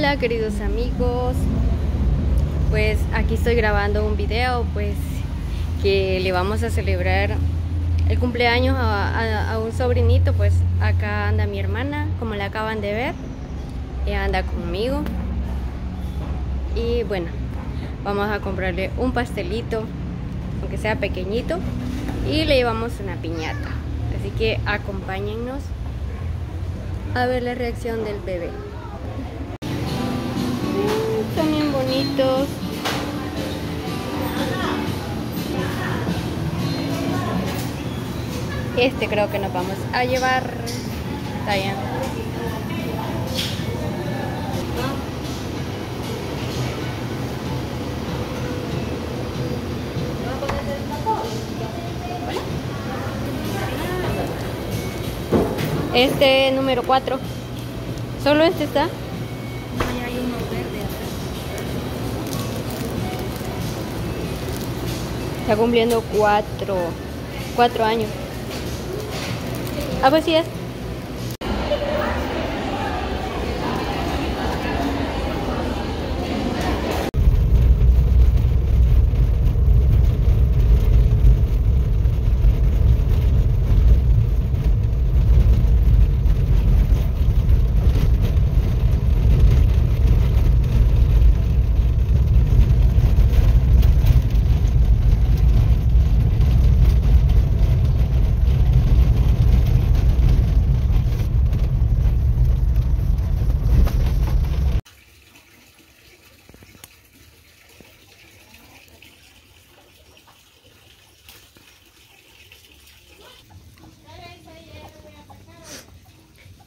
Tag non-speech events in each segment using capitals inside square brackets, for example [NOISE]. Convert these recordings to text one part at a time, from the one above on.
Hola queridos amigos, pues aquí estoy grabando un video pues que le vamos a celebrar el cumpleaños a, un sobrinito, pues acá anda mi hermana, como la acaban de ver, ella anda conmigo. Y bueno, vamos a comprarle un pastelito, aunque sea pequeñito, y le llevamos una piñata, así que acompáñennos a ver la reacción del bebé. Este creo que nos vamos a llevar. Está bien. Este número 4. Solo este está. Está cumpliendo cuatro, cuatro años. Ah, pues sí es.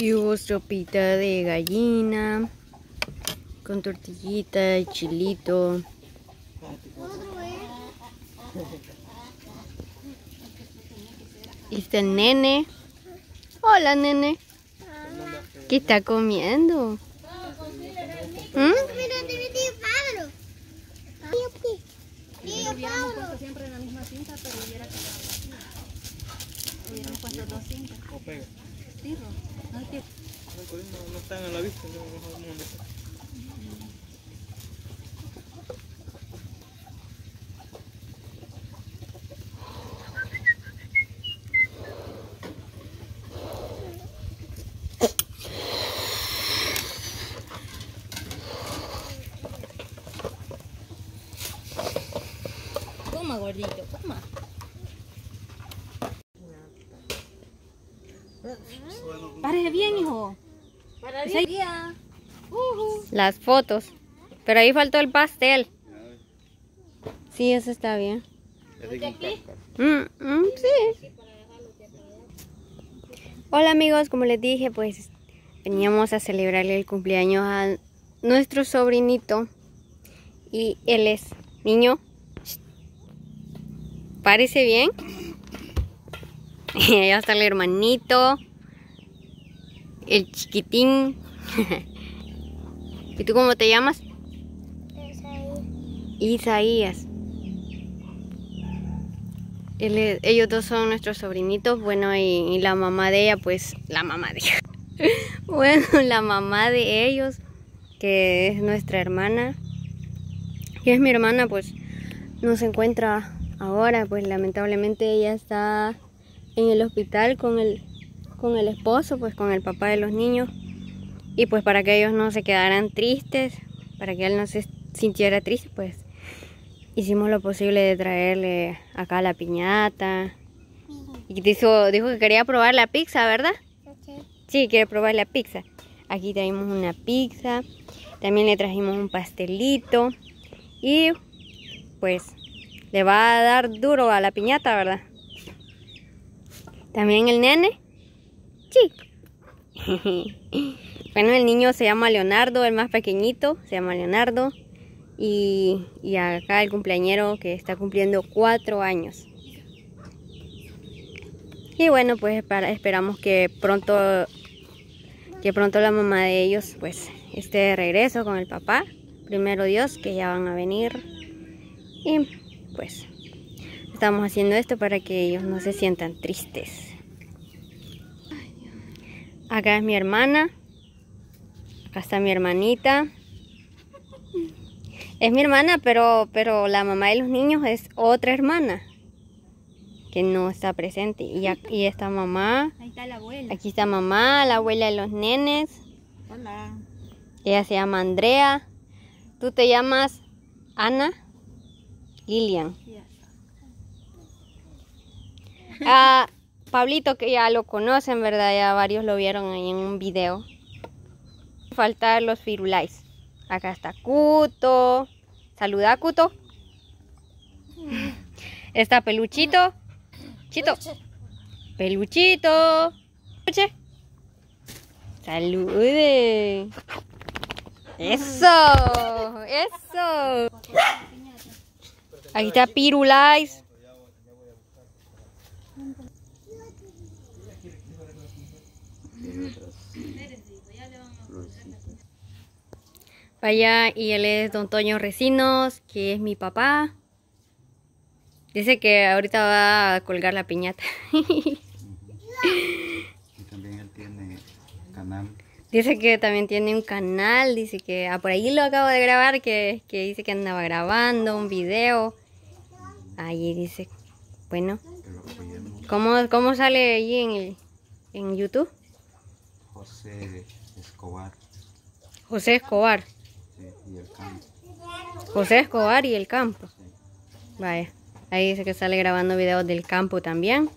Y hubo sopita de gallina con tortillita y chilito. Y está el nene. Hola, nene. ¿Qué está comiendo? ¿Mm? siempre en la misma cinta, pero hubiera quedado así. Hubieran puesto dos cintas. O pega. No, no, están a la vista, no, no, no, no. Gordito, coma. Parece bien, hijo. Para Las fotos. Pero ahí faltó el pastel. Sí, eso está bien. Mm, mm, sí. Hola amigos, como les dije, pues veníamos a celebrarle el cumpleaños a nuestro sobrinito. Y él es niño. ¿Parece bien? [LAUGHS] ya está el hermanito. El chiquitín. ¿Y tú cómo te llamas? Isaías. ellos dos son nuestros sobrinitos. Bueno, y, la mamá de ella, pues la mamá de ella. [LAUGHS] bueno, la mamá de ellos, que es nuestra hermana. Que es mi hermana, pues no se encuentra ahora. Pues lamentablemente ella está en el hospital con el, con el esposo, pues con el papá de los niños. Y pues para que ellos no se quedaran tristes, para que él no se sintiera triste, pues hicimos lo posible de traerle acá la piñata. Y dijo, dijo que quería probar la pizza, ¿verdad? Sí, quiere probar la pizza. Aquí tenemos una pizza. También le trajimos un pastelito. Y pues le va a dar duro a la piñata, ¿verdad? También el nene. Sí. [LAUGHS] bueno, el niño se llama Leonardo, el más pequeñito, se llama Leonardo. Y, acá el cumpleañero que está cumpliendo cuatro años. Y bueno, pues esperamos que pronto, que pronto la mamá de ellos pues esté de regreso con el papá. Primero Dios, que ya van a venir. Y pues Estamos haciendo esto para que ellos no se sientan tristes. Acá es mi hermana. Acá está mi hermanita. Es mi hermana, pero, pero la mamá de los niños es otra hermana que no está presente. Y aquí está mamá. Ahí está la abuela. Aquí está mamá, la abuela de los nenes. Hola. Ella se llama Andrea. Tú te llamas Ana Lilian. A Pablito, que ya lo conocen, ¿verdad? Ya varios lo vieron ahí en un video. Faltar los firulais. Acá está Cuto. Saluda, Cuto. Está Peluchito. Chito. Peluchito. Peluche. Salude. Eso. Eso. Aquí está Pirulais. Vaya, y él es Don Toño Recinos, que es mi papá. Dice que ahorita va a colgar la piñata. Y también él tiene canal. Dice que también tiene un canal, dice que ah, por ahí lo acabo de grabar, que, que dice que andaba grabando un video. Ahí dice, bueno. ¿cómo, cómo sale ahí en, el- en YouTube? José Escobar José Escobar. Campo. José Escobar y el campo. Vaya, ahí dice que sale grabando videos del campo también.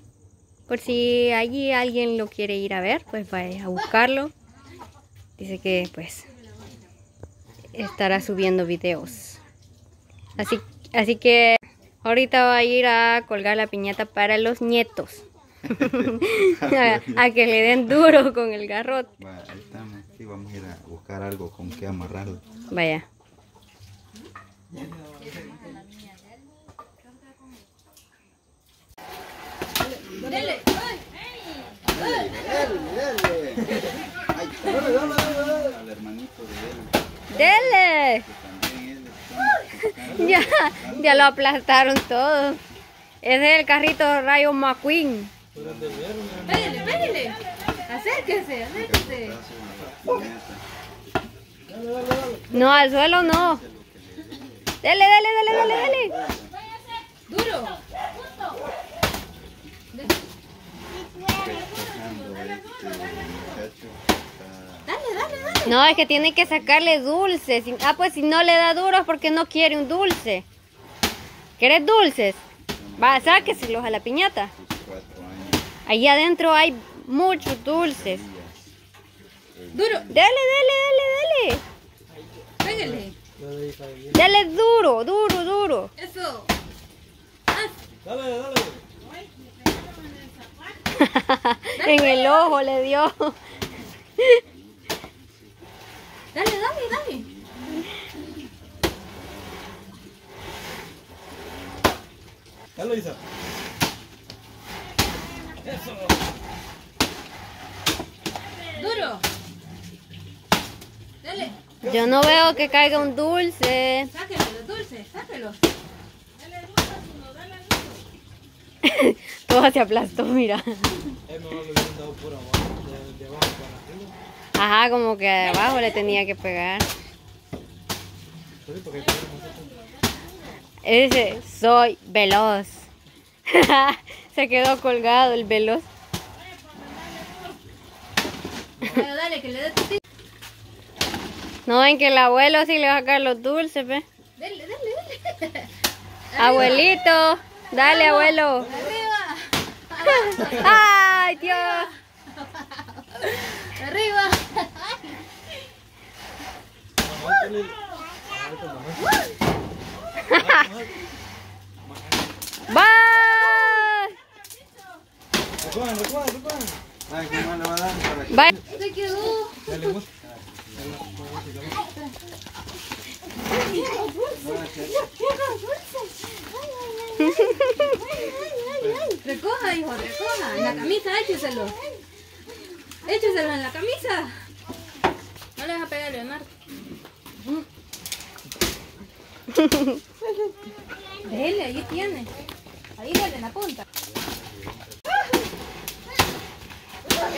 Por si allí alguien lo quiere ir a ver, pues vaya a buscarlo. Dice que pues estará subiendo videos. Así, así que ahorita va a ir a colgar la piñata para los nietos. a, [LAUGHS] a que le den duro con el garrote. Ahí estamos. Vamos a ir a buscar algo con que amarrarlo. Vaya. Al hermanito de él, ¡Dele! que también él está Ya, ya lo aplastaron todo. Ese es el carrito Rayo McQueen. Pégale, pégale. Acérquese, acérquese. No, al suelo no. Dele, dele, dele, dele, dele. Duro. Dale, dale, dale. No, es que tiene que sacarle dulces. Ah, pues si no le da duro es porque no quiere un dulce. ¿Quieres dulces? Va, sáqueselos a la piñata. Allí adentro hay muchos dulces. Duro. Dele, dele, dele, Pégale. Dele duro, duro, duro. Eso. [LAUGHS] en el ojo le dio. Dale, dale, dale. Dale, Isa. Duro. Dale. Yo no veo que caiga un dulce. Sáquelo, los dulces, sáquelo. [LAUGHS] Todo se aplastó, mira. Es mejor lo hubieran dado por abajo, de, de abajo para arriba. Ajá, como que de abajo le tenía que pegar. Ese, soy veloz. [LAUGHS] se quedó colgado el veloz. Dale, dale, que le dé tu No ven que el abuelo sí le va a sacar los dulces, ve. Dale, dale, dale. [LAUGHS] Abuelito, dale abuelo. Arriba. [LAUGHS] Ay, Dios. Arriba. Bye. [LAUGHS] Recojan, recojan, recojan. Ay, ¿qué más le va a dar para que Bye. Se quedó. Dale, vos. [LAUGHS] Recoja, hijo, recoja. En la camisa, écheselo. Écheselo en la camisa. No le vas a pegar el mar. [LAUGHS] Dele, ahí tiene. Ahí dale en la punta.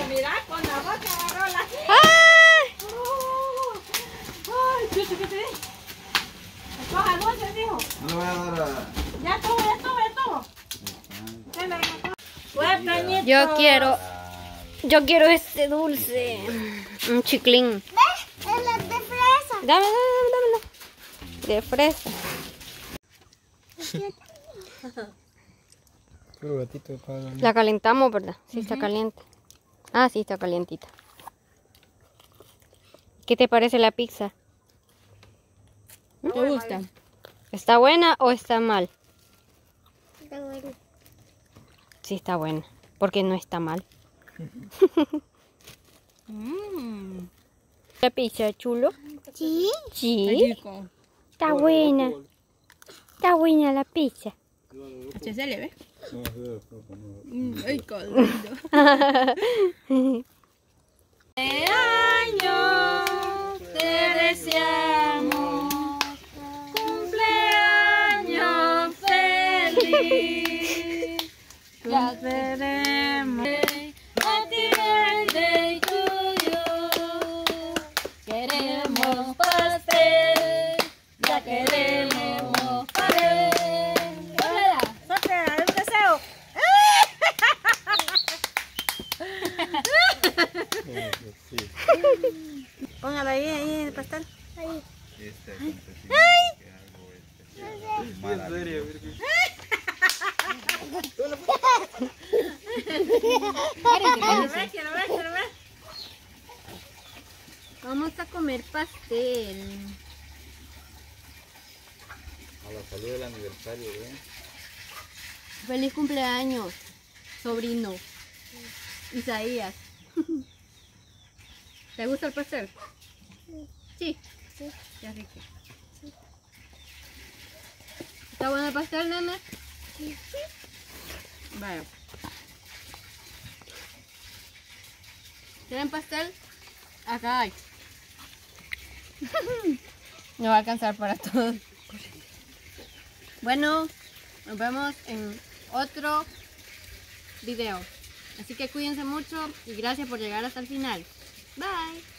Mira, con la boca agarró la... Ay. Ay, chucho, ¿qué te ves? Coja dulces, hijo. No le voy a dar a... Ya estuvo, ya estuvo, ya estuvo. Pues. Yo quiero, yo quiero este dulce. Un chiclín. ¿Ves? Es la de fresa. Dame, dame. De fresa. [LAUGHS] Puro gatito de palo. La calentamos, ¿verdad? Sí, está caliente. Ah, sí, está calientita. ¿Qué te parece la pizza? ¿Te gusta? ¿Está buena o está mal? Está bueno. Sí, está buena. Porque no está mal. Mmm. ¿La pizza, chulo? Sí. Sí. Está buena. Está buena la pizza. Se le ve. Mm, Ay, qué [LAUGHS] lindo. Cumpleaños te deseamos. [LAUGHS] veremos. Happy birthday to you. Queremos pastel. Ya queremos pastel. Hola. Sopla, dale un deseo. Sí. Póngalo ahí, ahí el pastel. Este acontecimiento que algo especial. Mala. Quiero ver, quiero ver, quiero ver. Vamos a comer pastel. A la salud del aniversario, ¿eh? Feliz cumpleaños, sobrino. Isaías. [LAUGHS] ¿Te gusta el pastel? Sí. Sí. Qué rico. ¿Está bueno el pastel, nene? Sí. Vaya. ¿Quieren pastel? Acá hay. [LAUGHS] No va a alcanzar para todos. Bueno, nos vemos en otro video. Así que cuídense mucho y gracias por llegar hasta el final. Bye.